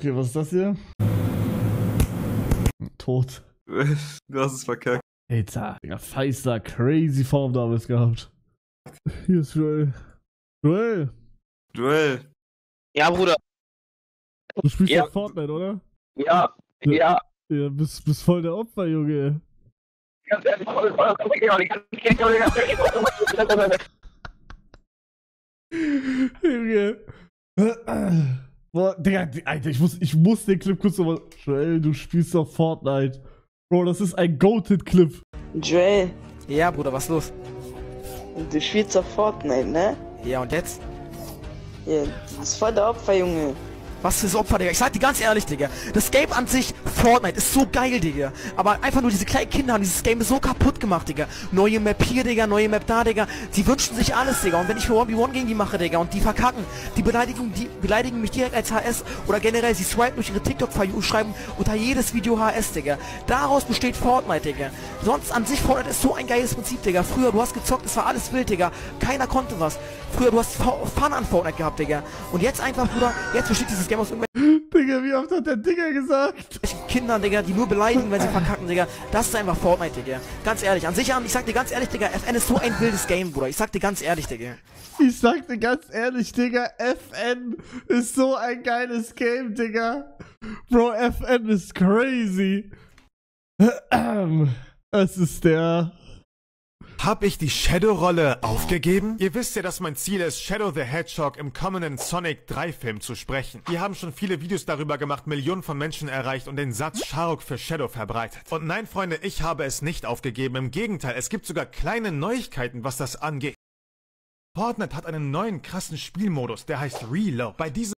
Okay, was ist das hier? Tot. Du hast es verkackt. Alter, Digga, Feister, crazy Form damals gehabt. Hier ist Joel. Joel, Duell. Ja, Bruder. du spielst Ja. Fortnite, oder? Ja, ja. Ja, bist, bist voll der Opfer, Junge. Junge. Boah, Digga, Alter, ich muss, ich muss den Clip kurz nochmal. Joel, du spielst doch Fortnite. Bro, das ist ein Goated-Clip. Joel, Ja, Bruder, was los? du spielst auf Fortnite, ne? Ja, und jetzt? Ja, das ist voll der Opfer, Junge. Was fürs Opfer, Digga. Ich sag dir ganz ehrlich, Digga. Das Game an sich, Fortnite, ist so geil, Digga. Aber einfach nur diese kleinen Kinder haben dieses Game so kaputt gemacht, Digga. Neue Map hier, Digga, neue Map da, Digga. Sie wünschen sich alles, Digga. Und wenn ich für 1v1 gegen die mache, Digga, und die verkacken, die beleidigen, die beleidigen mich direkt als HS oder generell, sie swipen durch ihre tiktok und schreiben unter jedes Video HS, Digga. Daraus besteht Fortnite, Digga. Sonst an sich, Fortnite ist so ein geiles Prinzip, Digga. Früher, du hast gezockt, es war alles wild, Digga. Keiner konnte was. Früher, du hast Fun an Fortnite gehabt, Digga. Und jetzt einfach, Bruder, jetzt besteht dieses Game aus irgendwelchen Digga, wie oft hat der Digga gesagt? Kindern, Digga, die nur beleidigen, wenn sie verkacken, Digga. Das ist einfach Fortnite, Digga. Ganz ehrlich. An sich, an, ich sag dir ganz ehrlich, Digga, FN ist so ein wildes Game, Bruder. Ich sag dir ganz ehrlich, Digga. Ich sag dir ganz ehrlich, Digga, FN ist so ein geiles Game, Digga. Bro, FN ist crazy. Es ist der. Hab ich die Shadow-Rolle aufgegeben? Ihr wisst ja, dass mein Ziel ist, Shadow the Hedgehog im kommenden Sonic 3 Film zu sprechen. Wir haben schon viele Videos darüber gemacht, Millionen von Menschen erreicht und den Satz Sharok für Shadow verbreitet. Und nein, Freunde, ich habe es nicht aufgegeben. Im Gegenteil, es gibt sogar kleine Neuigkeiten, was das angeht. Fortnite hat einen neuen krassen Spielmodus, der heißt Reload. Bei diesem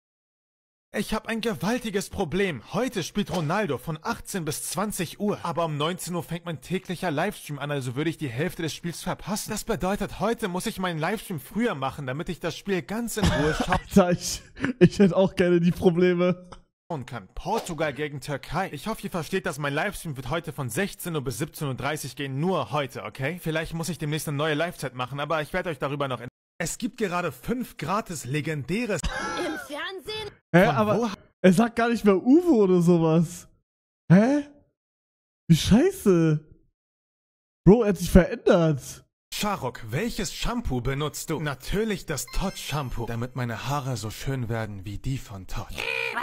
ich habe ein gewaltiges Problem. Heute spielt Ronaldo von 18 bis 20 Uhr. Aber um 19 Uhr fängt mein täglicher Livestream an, also würde ich die Hälfte des Spiels verpassen. Das bedeutet, heute muss ich meinen Livestream früher machen, damit ich das Spiel ganz in Ruhe Alter, ich, ich hätte auch gerne die Probleme. schauen kann. Portugal gegen Türkei. Ich hoffe, ihr versteht, dass mein Livestream wird heute von 16 Uhr bis 17.30 Uhr gehen. Nur heute, okay? Vielleicht muss ich demnächst eine neue Live-Zeit machen, aber ich werde euch darüber noch... Es gibt gerade fünf gratis legendäre... Hä, Von wo aber er sagt gar nicht mehr Uwe oder sowas. Hä? Wie scheiße. Bro, er hat sich verändert. Sharok, welches Shampoo benutzt du? Natürlich das Todd Shampoo, damit meine Haare so schön werden wie die von Todd.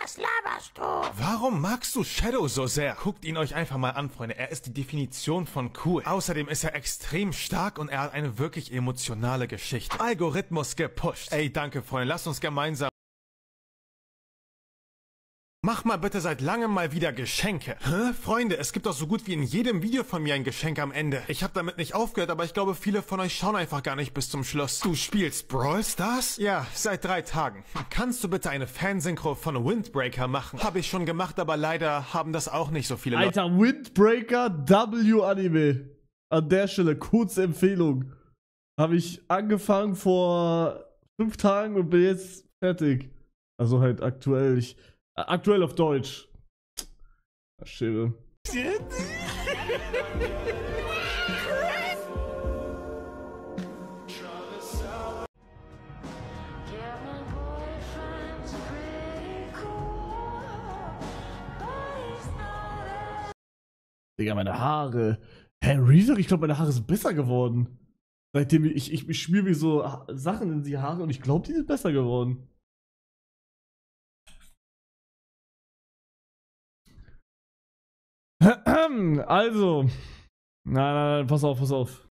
Was laberst du? Warum magst du Shadow so sehr? Guckt ihn euch einfach mal an, Freunde. Er ist die Definition von cool. Außerdem ist er extrem stark und er hat eine wirklich emotionale Geschichte. Algorithmus gepusht. Ey, danke, Freunde. Lasst uns gemeinsam Mach mal bitte seit langem mal wieder Geschenke. Hä? Freunde, es gibt doch so gut wie in jedem Video von mir ein Geschenk am Ende. Ich habe damit nicht aufgehört, aber ich glaube, viele von euch schauen einfach gar nicht bis zum Schluss. Du spielst Brawl Stars? Ja, seit drei Tagen. Kannst du bitte eine Fansynchro von Windbreaker machen? Habe ich schon gemacht, aber leider haben das auch nicht so viele Leute. Alter, Windbreaker W Anime. An der Stelle, kurze Empfehlung. Habe ich angefangen vor fünf Tagen und bin jetzt fertig. Also halt aktuell. Ich, aktuell auf Deutsch. Schäme. Digga, meine Haare. Hä, Reason? Ich glaube, meine Haare sind besser geworden. Seitdem ich, ich, ich schmier mir so Sachen in die Haare und ich glaube, die sind besser geworden. Also. Nein, nein, nein, pass auf, pass auf.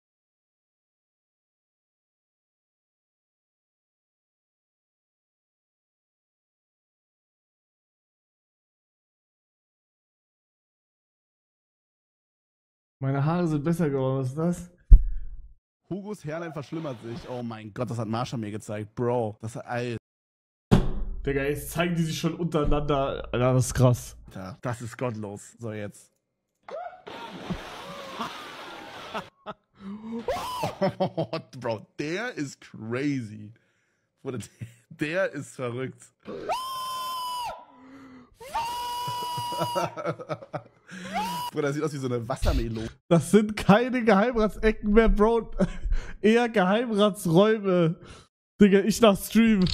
Meine Haare sind besser geworden, was ist das? Hugos Hairline verschlimmert sich. Oh mein Gott, das hat Marsha mir gezeigt. Bro, das ist Alter. Digga, jetzt zeigen die sich schon untereinander. Alter, das ist krass. Das ist gottlos. So, jetzt. Bro, der ist crazy. Bruder, der, der ist verrückt. Bruder, das sieht aus wie so eine Wassermelone. Das sind keine Geheimratsecken mehr, Bro. Eher Geheimratsräume. Digga, ich nach Stream.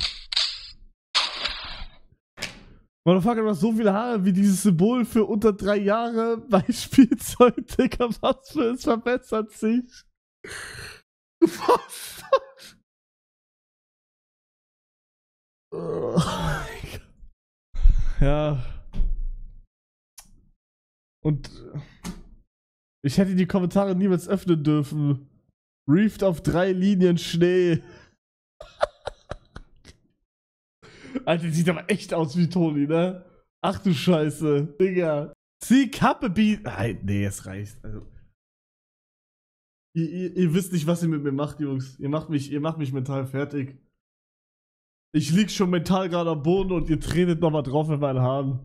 Motherfucker, du hast so viele Haare wie dieses Symbol für unter drei Jahre bei Spielzeug, Digga. Was für es verbessert sich? Was? Oh. Ja. Und ich hätte die Kommentare niemals öffnen dürfen. Reefed auf drei Linien Schnee. Alter, sieht aber echt aus wie Toni, ne? Ach du Scheiße, Digga. Zieh Kappe, Beat. Nein, nee, es reicht. Also. Ihr, ihr, ihr, wisst nicht, was ihr mit mir macht, Jungs. Ihr macht mich, ihr macht mich mental fertig. Ich lieg schon mental gerade am Boden und ihr tretet nochmal drauf in meinen Haaren.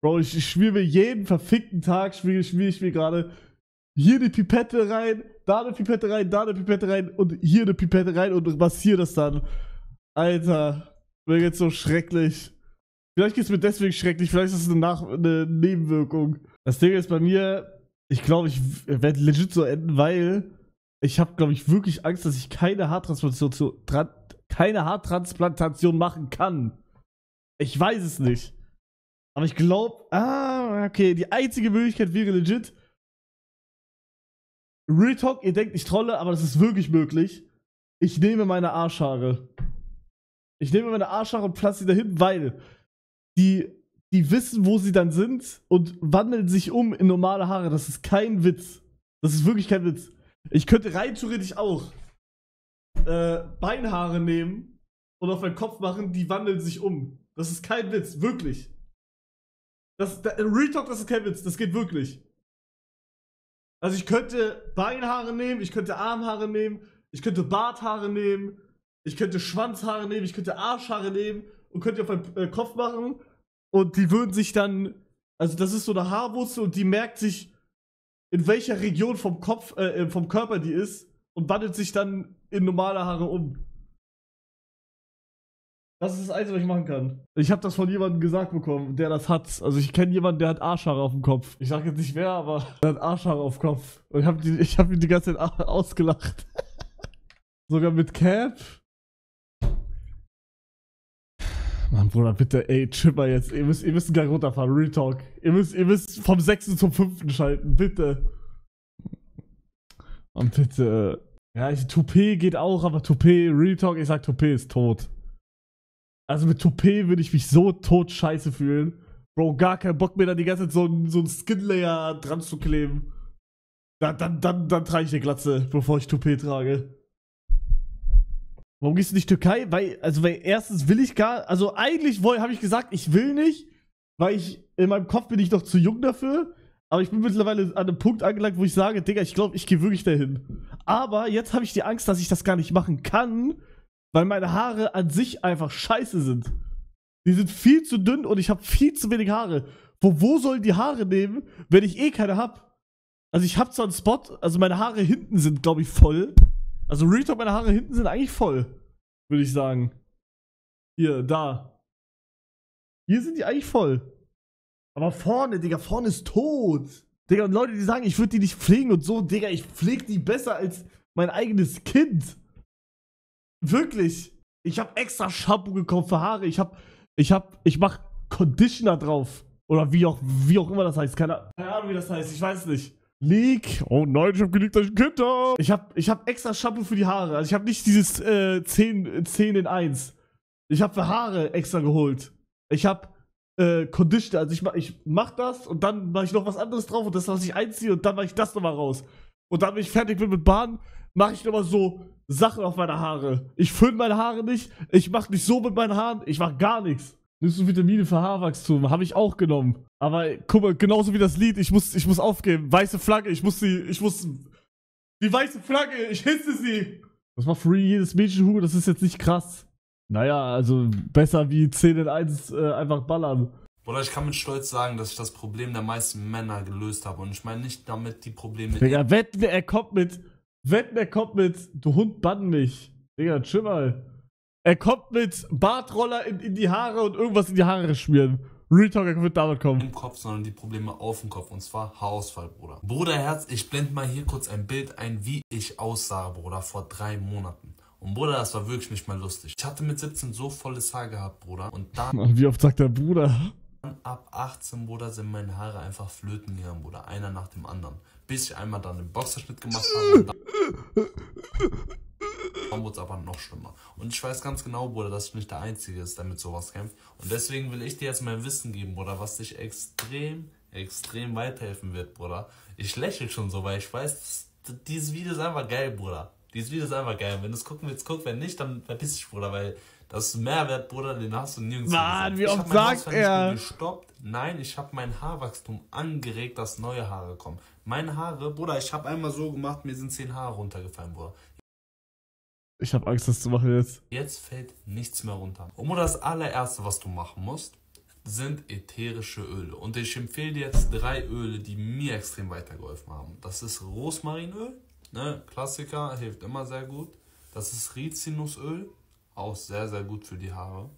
Bro, ich, ich schmier mir jeden verfickten Tag, schmier, schmier ich mir gerade hier eine Pipette rein, da eine Pipette rein, da eine Pipette rein und hier eine Pipette rein und massiere das dann. Alter, mir geht's so schrecklich. Vielleicht geht's mir deswegen schrecklich, vielleicht ist es eine, Nach eine Nebenwirkung. Das Ding ist bei mir, ich glaube, ich werde legit so enden, weil ich habe, glaube ich, wirklich Angst, dass ich keine Haartransplantation, keine Haartransplantation machen kann. Ich weiß es nicht. Aber ich glaube, ah, okay, die einzige Möglichkeit wäre legit. Real Talk, ihr denkt, ich trolle, aber das ist wirklich möglich. Ich nehme meine Arschhaare. Ich nehme meine Arschhaare und pflanze sie dahin, weil die, die wissen, wo sie dann sind und wandeln sich um in normale Haare. Das ist kein Witz. Das ist wirklich kein Witz. Ich könnte rein theoretisch auch äh, Beinhaare nehmen und auf meinen Kopf machen, die wandeln sich um. Das ist kein Witz, wirklich. Das, da, Real Talk, das ist kein Witz, das geht wirklich. Also ich könnte Beinhaare nehmen, ich könnte Armhaare nehmen, ich könnte Barthaare nehmen, ich könnte Schwanzhaare nehmen, ich könnte Arschhaare nehmen und könnte auf meinen äh, Kopf machen und die würden sich dann, also das ist so eine Haarwurzel und die merkt sich, in welcher Region vom Kopf, äh, äh vom Körper die ist und wandelt sich dann in normale Haare um. Das ist das Einzige, was ich machen kann. Ich habe das von jemandem gesagt bekommen, der das hat. Also ich kenne jemanden, der hat Arschhaare auf dem Kopf. Ich sage jetzt nicht wer, aber der hat Arschhaare auf dem Kopf. Und ich habe hab ihn die ganze Zeit ausgelacht. Sogar mit Cap. Mann, Bruder, bitte, ey, chipper jetzt. Ihr müsst, ihr müsst gleich runterfahren, Real Talk. Ihr müsst, ihr müsst vom 6. zum 5. schalten, bitte. Und bitte. Ja, ich, Toupet geht auch, aber Toupet, Real Talk, ich sag, Toupet ist tot. Also mit Toupet würde ich mich so tot scheiße fühlen. Bro, gar keinen Bock mehr, da die ganze Zeit so, so ein Skin-Layer dran zu kleben. Dann, dann, dann, dann trage ich eine Glatze, bevor ich Toupet trage. Warum gehst du nicht Türkei? Weil, also, weil erstens will ich gar, also eigentlich habe ich gesagt, ich will nicht, weil ich, in meinem Kopf bin ich noch zu jung dafür. Aber ich bin mittlerweile an einem Punkt angelangt, wo ich sage, Digga, ich glaube, ich gehe wirklich dahin. Aber jetzt habe ich die Angst, dass ich das gar nicht machen kann, weil meine Haare an sich einfach scheiße sind. Die sind viel zu dünn und ich habe viel zu wenig Haare. Wo, wo sollen die Haare nehmen, wenn ich eh keine hab? Also ich habe zwar einen Spot, also meine Haare hinten sind, glaube ich, voll. Also Real meine Haare hinten sind eigentlich voll. Würde ich sagen. Hier, da. Hier sind die eigentlich voll. Aber vorne, Digga, vorne ist tot. Digga, und Leute, die sagen, ich würde die nicht pflegen und so, Digga, ich pflege die besser als mein eigenes Kind. Wirklich. Ich habe extra Shampoo gekauft für Haare. Ich habe, ich habe, ich mach Conditioner drauf. Oder wie auch, wie auch immer das heißt. Keine, keine Ahnung, wie das heißt. Ich weiß nicht. Leak. Oh nein, ich habe geliebt, dass ich ein Kind habe. Ich habe ich hab extra Shampoo für die Haare. Also ich habe nicht dieses äh, 10, 10 in 1. Ich habe für Haare extra geholt. Ich habe äh, Conditioner. Also ich mach, ich mach das und dann mache ich noch was anderes drauf und das lasse ich einziehen und dann mache ich das nochmal raus. Und dann, wenn ich fertig bin mit Bahn, mache ich nochmal so Sachen auf meine Haare. Ich föhne meine Haare nicht. Ich mache nicht so mit meinen Haaren. Ich mache gar nichts. Nimmst du Vitamine für Haarwachstum? Habe ich auch genommen. Aber guck mal, genauso wie das Lied, ich muss, ich muss aufgeben. Weiße Flagge, ich muss sie, ich muss. Die weiße Flagge, ich hisse sie. Das war free jedes Mädchen, Hugo, das ist jetzt nicht krass. Naja, also besser wie 10 in 1 äh, einfach ballern. Oder ich kann mit Stolz sagen, dass ich das Problem der meisten Männer gelöst habe. Und ich meine nicht damit die Probleme. Digga, wetten, er kommt mit. Wetten, er kommt mit. Du Hund, bann mich. Digga, chill mal. Er kommt mit Bartroller in, in die Haare und irgendwas in die Haare schmieren. Real Talk, er wird damit kommen. Im Kopf, sondern die Probleme auf dem Kopf. Und zwar Haarausfall, Bruder. Bruderherz, ich blende mal hier kurz ein Bild ein, wie ich aussah, Bruder, vor drei Monaten. Und Bruder, das war wirklich nicht mal lustig. Ich hatte mit 17 so volles Haar gehabt, Bruder. Und dann Wie oft sagt der Bruder? ab 18, Bruder, sind meine Haare einfach flöten gegangen, Bruder. Einer nach dem anderen. Bis ich einmal dann den Boxerschnitt gemacht habe. Dann wurde es aber noch schlimmer. Und ich weiß ganz genau, Bruder, dass ich nicht der Einzige ist, der mit sowas kämpft. Und deswegen will ich dir jetzt mein Wissen geben, Bruder, was dich extrem, extrem weiterhelfen wird, Bruder. Ich lächle schon so, weil ich weiß, dieses Video ist einfach geil, Bruder. Dieses Video ist einfach geil. Wenn du es gucken willst, guck. Wenn nicht, dann verpiss dich, Bruder, weil das ist Mehrwert, Bruder, den hast du nirgends Mann, wie oft sagt er? gestoppt. Nein, ich habe mein Haarwachstum angeregt, dass neue Haare kommen. Meine Haare, Bruder, ich habe einmal so gemacht, mir sind zehn Haare runtergefallen, Bruder. Ich habe Angst, das zu machen jetzt. Jetzt fällt nichts mehr runter. Und das allererste, was du machen musst, sind ätherische Öle. Und ich empfehle dir jetzt drei Öle, die mir extrem weitergeholfen haben. Das ist Rosmarinöl, ne? Klassiker, hilft immer sehr gut. Das ist Rizinusöl, auch sehr, sehr gut für die Haare.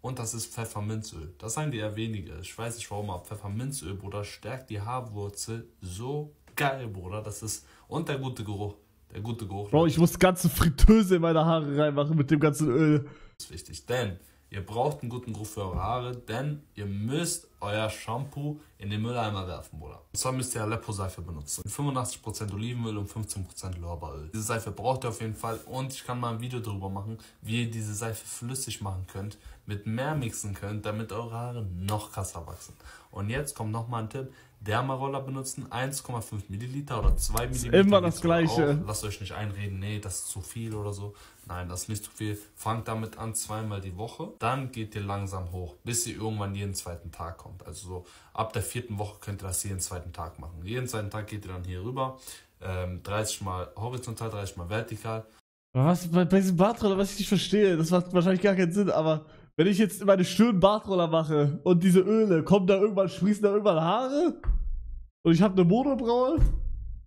Und das ist Pfefferminzöl. Das sagen die eher wenige. Ich weiß nicht warum, aber Pfefferminzöl, Bruder, stärkt die Haarwurzel so geil, Bruder. Das ist. Und der gute Geruch. Der gute Geruch. Bro, ich muss ganze Fritteuse in meine Haare reinmachen mit dem ganzen Öl. ist wichtig, denn ihr braucht einen guten Geruch für eure Haare, denn ihr müsst euer Shampoo in den Mülleimer werfen, Bruder. Und zwar müsst ihr Aleppo-Seife benutzen. 85% Olivenöl und 15% Lorbeeröl. Diese Seife braucht ihr auf jeden Fall und ich kann mal ein Video darüber machen, wie ihr diese Seife flüssig machen könnt, mit mehr mixen könnt, damit eure Haare noch krasser wachsen. Und jetzt kommt nochmal ein Tipp. Dermaroller benutzen, 1,5 Milliliter oder 2 Milliliter. immer das Gleiche. auch. Lasst euch nicht einreden, nee, das ist zu viel oder so. Nein, das ist nicht zu viel. Fangt damit an, zweimal die Woche. Dann geht ihr langsam hoch, bis ihr irgendwann jeden zweiten Tag kommt. Also so ab der vierten Woche könnt ihr das jeden zweiten Tag machen. Jeden zweiten Tag geht ihr dann hier rüber. Ähm, 30 mal horizontal, 30 mal vertikal. Was bei, bei diesem Bartroller, was ich nicht verstehe, das macht wahrscheinlich gar keinen Sinn, aber wenn ich jetzt meine Stirn Bartroller mache und diese Öle, kommen da irgendwann, sprießen da irgendwann Haare? Und ich habe eine Monobraue?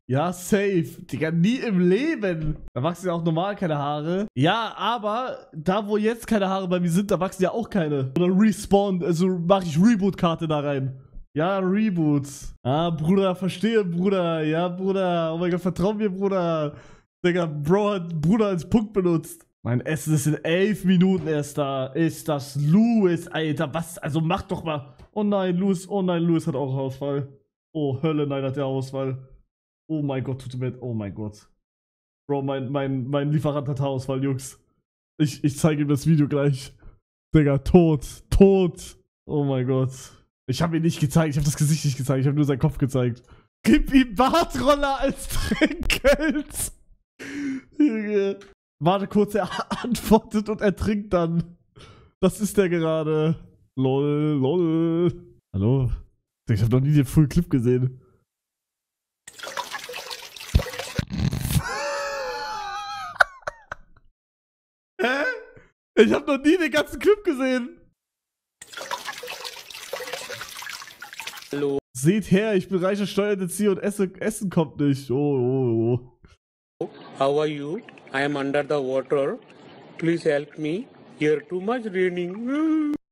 Ja, safe. Digga, nie im Leben. Da wachsen ja auch normal keine Haare. Ja, aber da, wo jetzt keine Haare bei mir sind, da wachsen ja auch keine. Oder respawn, also mache ich Reboot-Karte da rein. Ja, Reboot. Ah, Bruder, verstehe, Bruder. Ja, Bruder. Oh mein Gott, vertrau mir, Bruder. Digga, Bro hat Bruder als Punkt benutzt. Mein Essen ist in elf Minuten erst da. Ist das Louis, Alter? Was? Also mach doch mal. Oh nein, Louis, oh nein, Louis hat auch Ausfall. Oh, Hölle, nein, hat der Ausfall. Oh mein Gott, tut mir leid. Oh mein Gott. Bro, mein, mein, mein Lieferant hat Haarausfall, Jungs. Ich, ich zeige ihm das Video gleich. Digga, tot, tot. Oh mein Gott. Ich habe ihn nicht gezeigt, ich habe das Gesicht nicht gezeigt, ich habe nur seinen Kopf gezeigt. Gib ihm Bartroller als Trinkgeld. Junge. Warte kurz, er antwortet und er trinkt dann. Das ist der gerade. Lol, lol. Hallo? Ich habe noch nie den Full Clip gesehen. Hä? Ich habe noch nie den ganzen Clip gesehen. Hallo. Seht her, ich bin reicher Steuerzieher und esse, Essen kommt nicht. Oh, oh, oh. How are you? I am under the water. Please help me. Here too much raining.